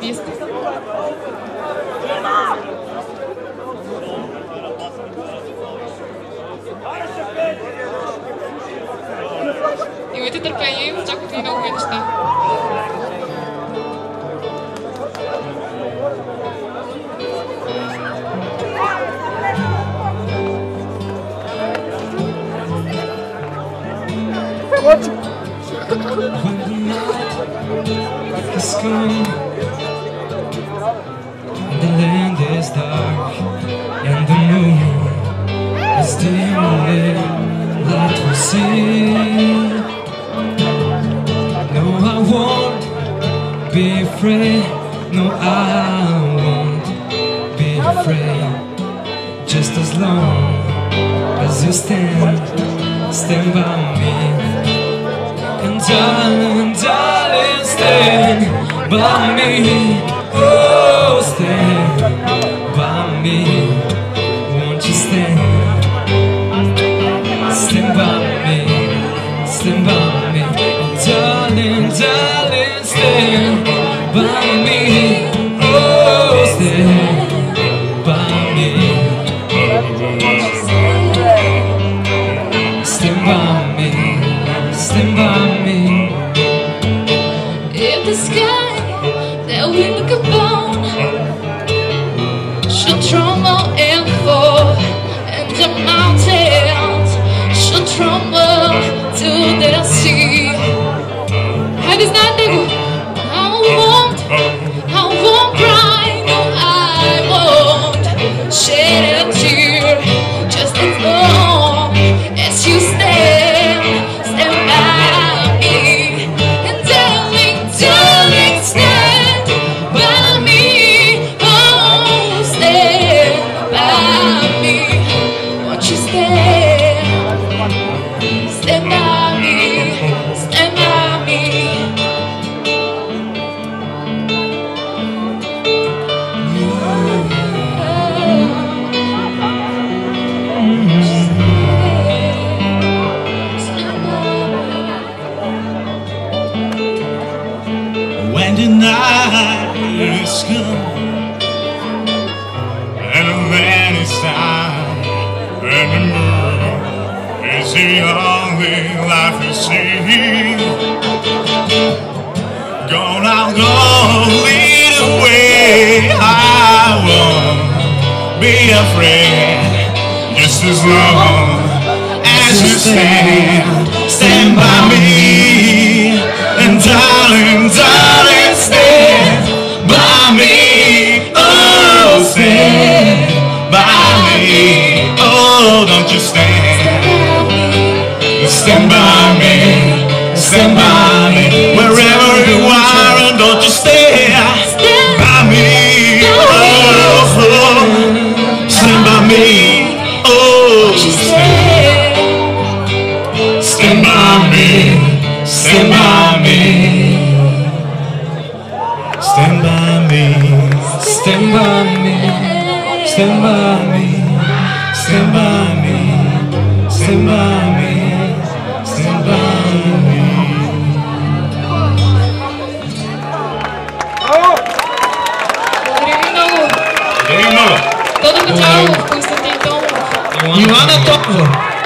Visto. Имайте търпение, очакват ви много неща. is gone The Dark And the moon. Is the only light we see. No, I won't be afraid. No, I won't be afraid. Just as long as you stand Stand by me. And darling, darling, stand by me. Darling, When the night is come the only life you see. Gonna go lead the way. I won't be afraid. Just as long as you stand, stand by me. And darling, darling, stand by me. Oh, stand by me. Oh, don't you stand. Stand by me. Stand by me. Wherever you are, and don't you stay by me. Oh, stand by me. Oh, stand. Stand by me, stand by me, stand by me, Stand by me. Stand by me. Stand by me. Stand by me. Todo mundo já ouve, porque você tem tão... top Tova.